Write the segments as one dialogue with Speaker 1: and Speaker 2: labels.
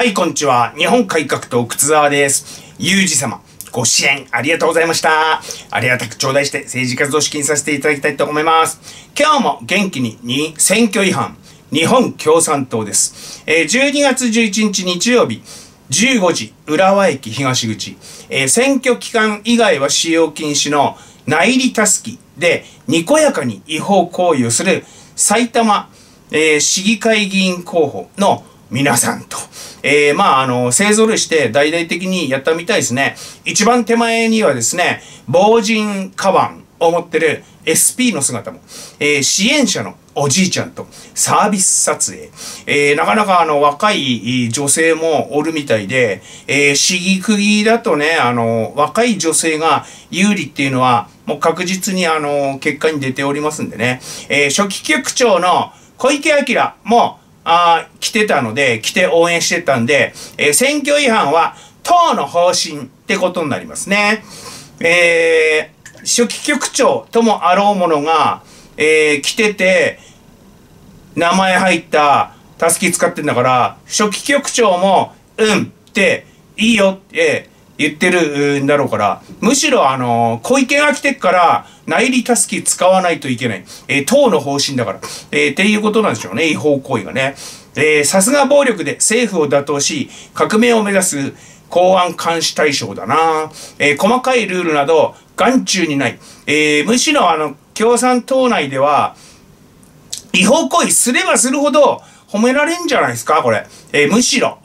Speaker 1: はい、こんにちは。日本改革党靴沢です。ゆうじ様、ご支援ありがとうございました。ありがたく頂戴して政治活動資金させていただきたいと思います。今日も元気にに選挙違反、日本共産党です。えー、12月11日日曜日、15時、浦和駅東口、えー、選挙期間以外は使用禁止の内裏たすきで、にこやかに違法行為をする埼玉、えー、市議会議員候補の皆さんと、えー、まあ、あの、勢ぞろいして大々的にやったみたいですね。一番手前にはですね、防塵カバンを持ってる SP の姿も、えー、支援者のおじいちゃんとサービス撮影。えー、なかなかあの若い女性もおるみたいで、えー、市議区だとね、あの、若い女性が有利っていうのは、もう確実にあの、結果に出ておりますんでね。えー、初期局長の小池晃も、あ来てたので、来て応援してたんで、えー、選挙違反は党の方針ってことになりますね。えー、初期局長ともあろうものが、えー、来てて、名前入ったたすき使ってんだから、初期局長も、うんっていいよって言ってるんだろうから、むしろあの、小池が来てっから、内裏たすき使わないといけない。えー、党の方針だから。えー、っていうことなんでしょうね、違法行為がね。えー、さすが暴力で政府を打倒し、革命を目指す公安監視対象だな。えー、細かいルールなど、眼中にない。えー、むしろあの、共産党内では、違法行為すればするほど、褒められんじゃないですか、これ。えー、むしろ、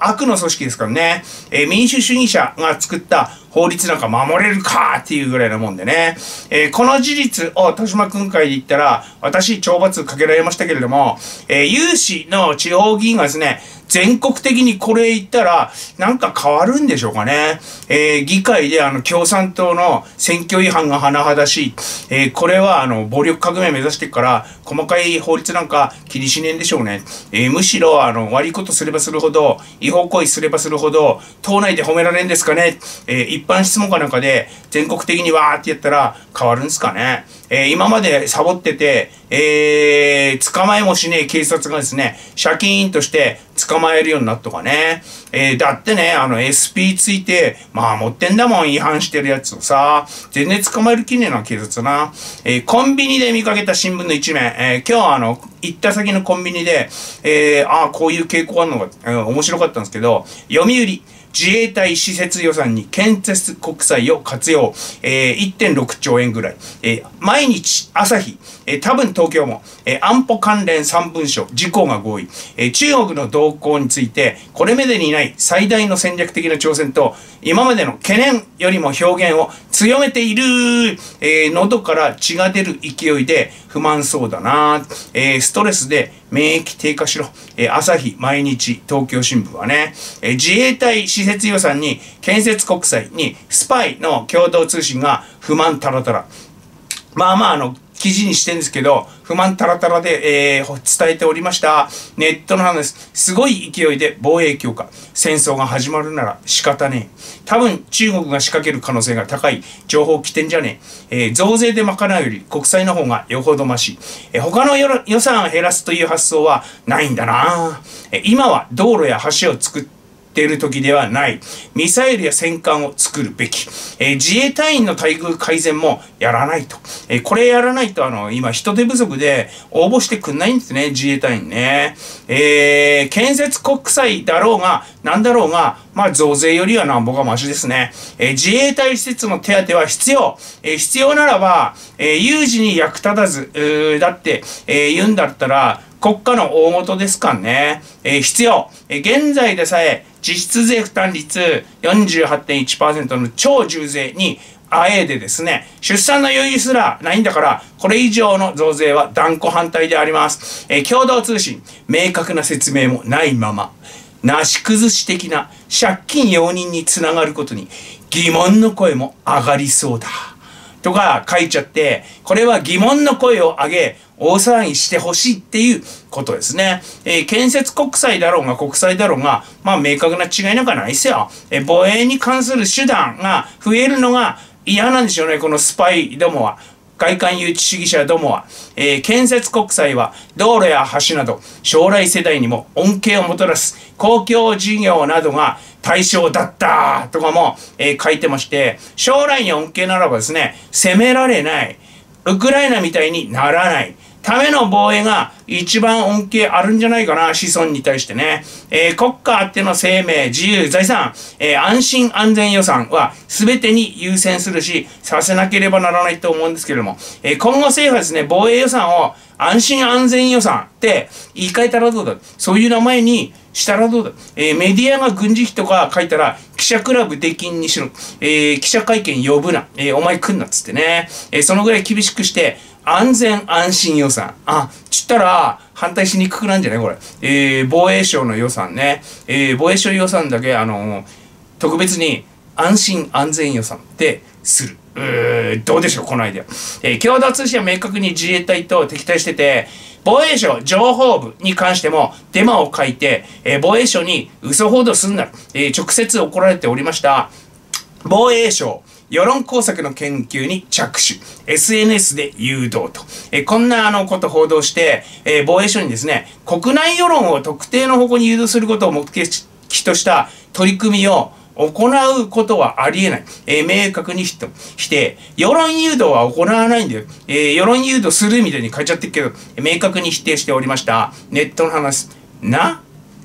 Speaker 1: 悪の組織ですからね。えー、民主主義者が作った法律なんか守れるかっていうぐらいなもんでね。えー、この事実を豊島君会で言ったら、私、懲罰かけられましたけれども、え有志の地方議員がですね、全国的にこれ言ったら、なんか変わるんでしょうかね。えー、議会であの共産党の選挙違反が甚だしい。えー、これはあの暴力革命目指してから、細かい法律なんか気にしねえんでしょうね。えー、むしろあの悪いことすればするほど、違法行為すればするほど、党内で褒められんですかね。え、一般質問かなんかで全国的にわーってやったら変わるんですかね。えー、今までサボってて、えー、捕まえもしねえ警察がですね、シャキーンとして捕まえるようになっとかね。えー、だってね、あの SP ついて、まあ持ってんだもん、違反してるやつをさ、全然捕まえる気ねえな、警察な。えー、コンビニで見かけた新聞の一面、えー、今日あの、行った先のコンビニで、えー、ああ、こういう傾向あるのが、えー、面白かったんですけど、読売、自衛隊施設予算に建設国債を活用、えー、1.6兆円ぐらい、えー、毎日朝日、えー、多分東京も、えー、安保関連3文書、事項が合意、えー、中国の動向について、これまでにない最大の戦略的な挑戦と、今までの懸念よりも表現を強めている、えー、喉から血が出る勢いで不満そうだな、えー、ストレスで免疫低下しろ、えー、朝日、毎日、東京新聞はね、えー、自衛隊施設予算に建設国債にスパイの共同通信が不満たらたら。まあまあ、あの、記事にしてるんですけど、不満たらたらで、えー、伝えておりました。ネットの話ですごい勢いで防衛強化。戦争が始まるなら仕方ねえ。多分中国が仕掛ける可能性が高い情報起点じゃねえ。えー、増税で賄うより国債の方がよほどまし。えー、他の予算を減らすという発想はないんだな。えー、今は道路や橋を作ってっている時ではない。ミサイルや戦艦を作るべき。えー、自衛隊員の待遇改善もやらないと。えー、これやらないと、あの、今人手不足で応募してくんないんですね、自衛隊員ね。えー、建設国債だろうが、なんだろうが、まあ増税よりはなんぼがマシですね。えー、自衛隊施設の手当は必要。えー、必要ならば、えー、有事に役立たず、だって、えー、言うんだったら、国家の大元ですかね。えー、必要。えー、現在でさえ、実質税負担率48.1%の超重税にあえでですね、出産の余裕すらないんだから、これ以上の増税は断固反対であります。えー、共同通信、明確な説明もないまま、なし崩し的な借金容認につながることに疑問の声も上がりそうだ。とか書いちゃって、これは疑問の声を上げ、大騒ぎしてほしいっていうことですね。えー、建設国債だろうが国債だろうが、まあ明確な違いなんかないですよ。えー、防衛に関する手段が増えるのが嫌なんでしょうね、このスパイどもは。外観誘致主義者どもは、えー、建設国債は道路や橋など将来世代にも恩恵をもたらす公共事業などが対象だったとかも、えー、書いてまして将来に恩恵ならばですね攻められないウクライナみたいにならないための防衛が一番恩恵あるんじゃないかな、子孫に対してね。えー、国家あっての生命、自由、財産、えー、安心安全予算は全てに優先するし、させなければならないと思うんですけれども、えー、今後政府はですね、防衛予算を安心安全予算って言い換えたらどうだ？そういう名前にしたらどうだ？えー、メディアが軍事費とか書いたら記者クラブ出禁にしろ。えー、記者会見呼ぶな。えー、お前来んなっつってね。えー、そのぐらい厳しくして、安全安心予算。あ、ちったら、反対しにくくなんじゃない？これ。えー、防衛省の予算ね。えー、防衛省予算だけ、あの、特別に安心安全予算ってする。うーどうでしょう？このアイデア。えー、共同通信は明確に自衛隊と敵対してて、防衛省情報部に関してもデマを書いて、えー、防衛省に嘘報道すんなら、えー、直接怒られておりました。防衛省世論工作の研究に着手。SNS で誘導と。えこんなあのこと報道して、え防衛省にですね、国内世論を特定の方向に誘導することを目的とした取り組みを行うことはありえない。えー、明確に否定。世論誘導は行わないんだよ。えー、世論誘導するみたいに書いちゃってるけど、明確に否定しておりました。ネットの話。な？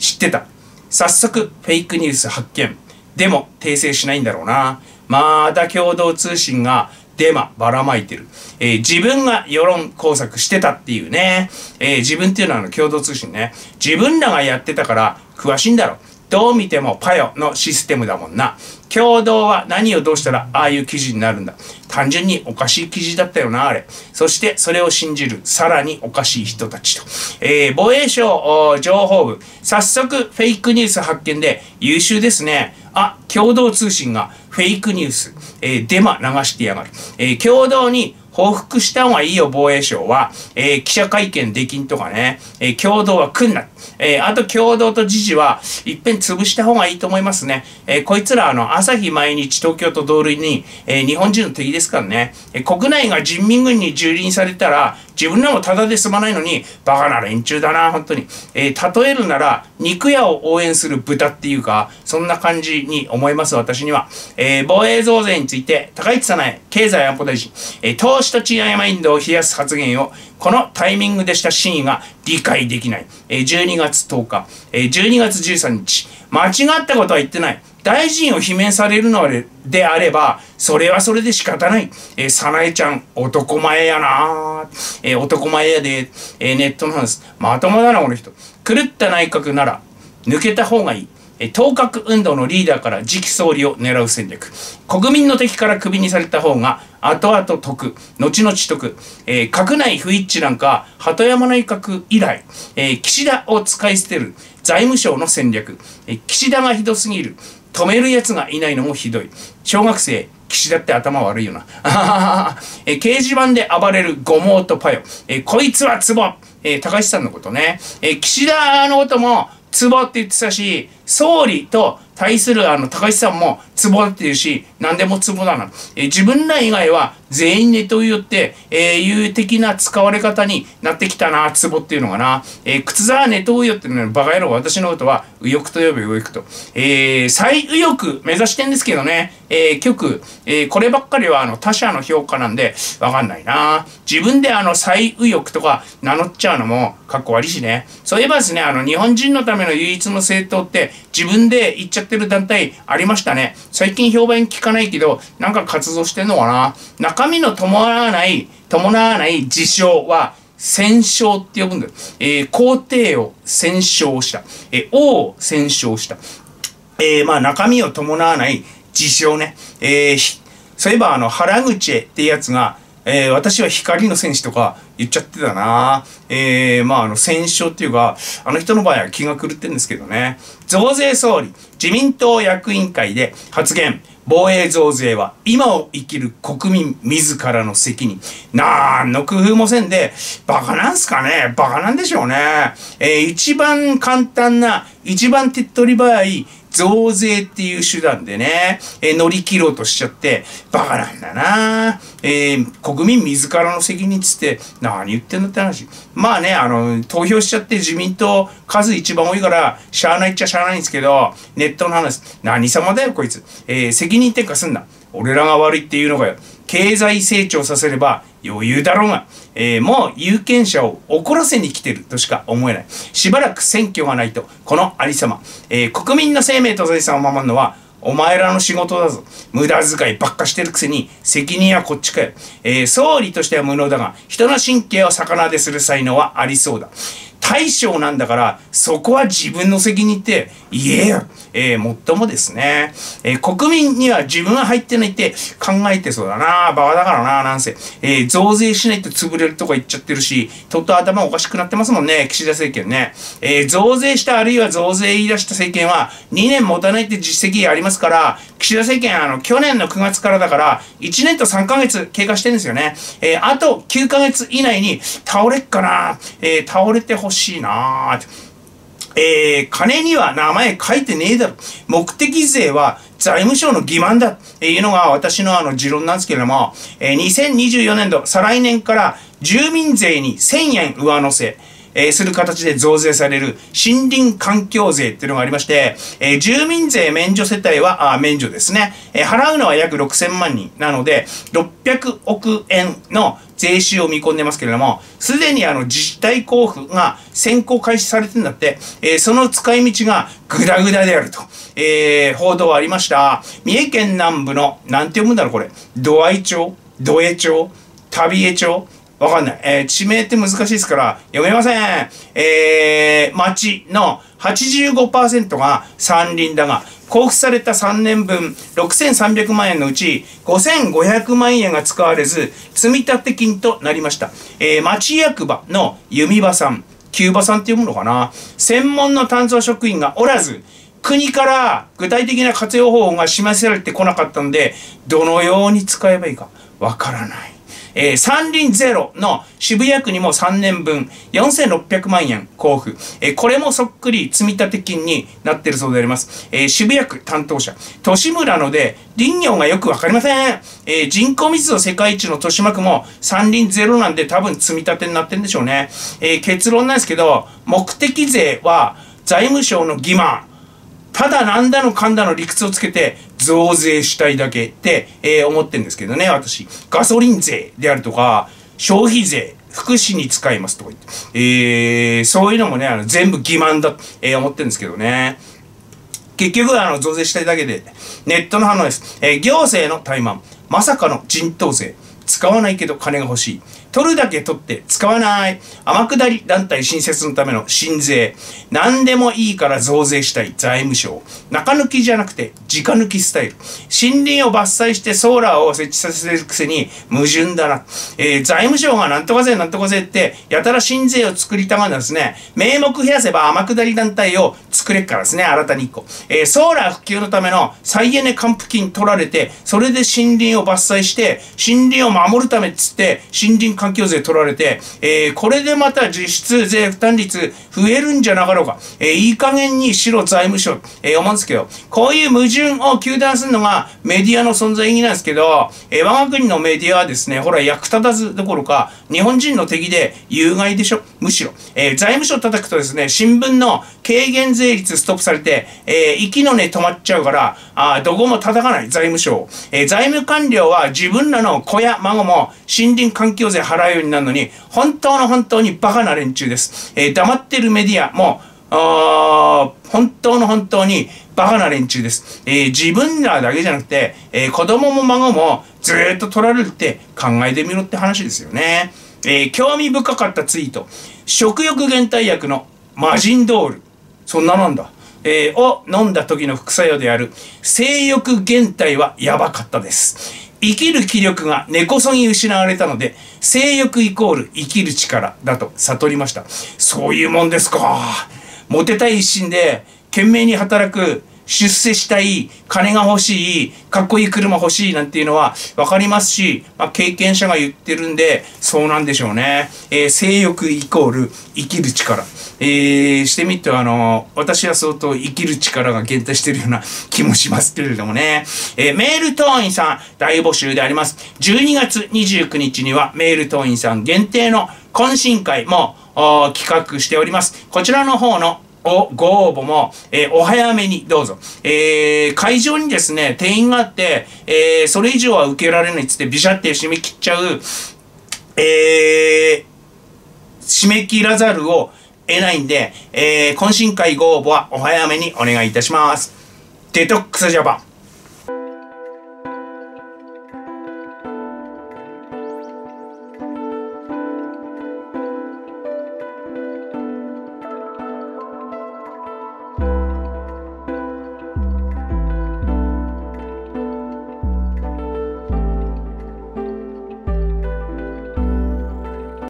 Speaker 1: 知ってた。早速、フェイクニュース発見。でも、訂正しないんだろうな。まだ共同通信がデマばらまいてる。えー、自分が世論工作してたっていうね。えー、自分っていうのはあの共同通信ね。自分らがやってたから詳しいんだろ。どう見てもパヨのシステムだもんな。共同は何をどうしたらああいう記事になるんだ。単純におかしい記事だったよな、あれ。そしてそれを信じる、さらにおかしい人たちと。えー、防衛省情報部、早速フェイクニュース発見で優秀ですね。あ、共同通信がフェイクニュース、えー、デマ流してやがる。えー、共同に報復した方がいいよ、防衛省は。えー、記者会見できんとかね。えー、共同は来んな。えー、あと共同と時事は、いっぺん潰した方がいいと思いますね。え、こいつら、あの、朝日毎日東京と同類に、え、日本人の敵ですからね。え、国内が人民軍に蹂躙されたら、自分らもただで済まないのに、バカな連中だな、本当に。えー、例えるなら、肉屋を応援する豚っていうか、そんな感じに思います、私には。えー、防衛増税について、高市早苗経済安保大臣、えー、投資と賃上げマインドを冷やす発言を、このタイミングでした真意が理解できない。えー、12月10日、えー、12月13日、間違ったことは言ってない。大臣を罷免されるのであれば、それはそれで仕方ない。えー、さなえちゃん、男前やなえー、男前やで、えー、ネットの話。まともだな、この人。狂った内閣なら、抜けた方がいい。え当確運動のリーダーから次期総理を狙う戦略。国民の敵からクビにされた方が後々得、後々得。えー、閣内不一致なんか、鳩山内閣以来、えー、岸田を使い捨てる財務省の戦略。えー、岸田がひどすぎる。止める奴がいないのもひどい。小学生、岸田って頭悪いよな。え掲示板で暴れるゴモとパヨ。えこいつはツボ。え高橋さんのことね。え岸田のこともツボって言ってたし、総理と対するあの高橋さんもツボだって言うし、何でもツボだな。え自分ら以外は全員ネトウヨって、えー、いう的な使われ方になってきたな、ツボっていうのがな。えー、靴沢ネトウヨっていうのはバカ野郎、私のことは右翼と呼べ右翼と。えー、最右翼目指してんですけどね、えー、局、えー、こればっかりはあの他者の評価なんでわかんないな。自分であの最右翼とか名乗っちゃうのもかっこ悪いしね。そういえばですね、あの日本人のための唯一の政党って自分で言っちゃってる団体ありましたね。最近評判聞かないけど、なんか活動してんのかな。中身の伴わない、伴わない事象は、戦勝って呼ぶんだよ。えー、皇帝を戦勝した。えー、王を戦勝した。えー、まあ中身を伴わない事象ね。えー、そういえばあの原口ってやつが、えー、私は光の戦士とか言っちゃってたなえー、まあ、あの、戦勝っていうか、あの人の場合は気が狂ってんですけどね。増税総理、自民党役員会で発言。防衛増税は今を生きる国民自らの責任。なんの工夫もせんで、バカなんすかねバカなんでしょうね。えー、一番簡単な、一番手っ取り早い増税っていう手段でね、えー、乗り切ろうとしちゃって、バカなんだなえー、国民自らの責任つって、何言ってんだって話。まあね、あの、投票しちゃって自民党数一番多いから、しゃあないっちゃしゃあないんですけど、ネットの話、何様だよこいつ。えー、責任転嫁すんな。俺らが悪いっていうのかよ。経済成長させれば余裕だろうが、えー、もう有権者を怒らせに来てるとしか思えない。しばらく選挙がないと、このありさま、えー、国民の生命と財産を守るのは、お前らの仕事だぞ。無駄遣いばっかしてるくせに、責任はこっちかよ。えー、総理としては無能だが、人の神経を逆なでする才能はありそうだ。大将なんだから、そこは自分の責任って言えよ。えー、もっともですね、えー、国民には自分は入ってないって考えてそうだなバカだからななんせ。えー、増税しないと潰れるとか言っちゃってるし、とっと頭おかしくなってますもんね、岸田政権ね。えー、増税したあるいは増税言い出した政権は2年持たないって実績ありますから、岸田政権あの、去年の9月からだから、1年と3ヶ月経過してるんですよね。えー、あと9ヶ月以内に倒れっかなえー、倒れてほほしいなーえー、金には名前書いてねえだろ。目的税は財務省の欺瞞だ。っていうのが私のあの持論なんですけれども、えー、2024年度、再来年から住民税に1000円上乗せ。え、する形で増税される森林環境税っていうのがありまして、え、住民税免除世帯は、あ免除ですね、え、払うのは約6000万人なので、600億円の税収を見込んでますけれども、すでにあの自治体交付が先行開始されてんだって、えー、その使い道がグダグダであると、えー、報道ありました。三重県南部の、なんて読むんだろうこれ、土合町、土江町、旅江町、わかんない。えー、地名って難しいですから読めません。えー、町の85%が山林だが、交付された3年分6300万円のうち5500万円が使われず積立金となりました。えー、町役場の弓場さん、旧場さんっていうものかな？専門の担当職員がおらず、国から具体的な活用方法が示されてこなかったので、どのように使えばいいかわからない。えー、三輪ゼロの渋谷区にも3年分4600万円交付。えー、これもそっくり積立金になってるそうであります。えー、渋谷区担当者。都市部なので林業がよくわかりません。えー、人口密度世界一の豊島区も三輪ゼロなんで多分積立になってんでしょうね。えー、結論なんですけど、目的税は財務省の欺瞞。ただなんだのかんだの理屈をつけて増税したいだけって、えー、思ってるんですけどね、私。ガソリン税であるとか、消費税、福祉に使いますとか言って、えー、そういうのもね、あの全部欺瞞だと、えー、思ってるんですけどね。結局、あの、増税したいだけで、ネットの反応です。えー、行政の怠慢、まさかの人頭税、使わないけど金が欲しい。取るだけ取って使わない。天下り団体新設のための新税。何でもいいから増税したい財務省。中抜きじゃなくて直抜きスタイル。森林を伐採してソーラーを設置させるくせに矛盾だな。えー、財務省がなんとか税なんとか税ってやたら新税を作りたがるんですね。名目増やせば天下り団体を作れっからですね。新たに1個。えー、ソーラー普及のための再エネ還付金取られて、それで森林を伐採して、森林を守るためっつって、森林環境税取られて、えー、これでまた実質税負担率増えるんじゃなかろうか。えー、いい加減に白財務省、えー、思うんですけど、こういう矛盾を糾弾するのがメディアの存在意義なんですけど、えー、我が国のメディアはですね、ほら役立たずどころか、日本人の敵で有害でしょ。むしろ。えー、財務省叩くとですね、新聞の軽減税率ストップされて、えー、息の根止まっちゃうから、あどこも叩かない財務省。えー、財務官僚は自分らの子や孫も森林環境税払うようになるのに、本当の本当にバカな連中です。えー、黙ってるメディアも、本当の本当にバカな連中です。えー、自分らだけじゃなくて、えー、子供も孫もずっと取られるって考えてみろって話ですよね。えー、興味深かったツイート。食欲減退薬のマジンドール。そんななんだ。えー、を飲んだ時の副作用である性欲減退はやばかったです。生きる気力が根こそぎ失われたので、性欲イコール生きる力だと悟りました。そういうもんですか。モテたい一心で懸命に働く出世したい、金が欲しい、かっこいい車欲しいなんていうのは分かりますし、まあ、経験者が言ってるんで、そうなんでしょうね。えー、性欲イコール生きる力。えー、してみてあの、私は相当生きる力が減退してるような 気もしますけれどもね。えー、メール党員さん大募集であります。12月29日にはメール党員さん限定の懇親会も企画しております。こちらの方のご応募も、えー、お早めにどうぞ。えー、会場にですね、定員があって、えー、それ以上は受けられないっつってビシャって締め切っちゃう、え、締め切らざるを得ないんで、え、懇親会ご応募はお早めにお願いいたします。デトックスジャパン。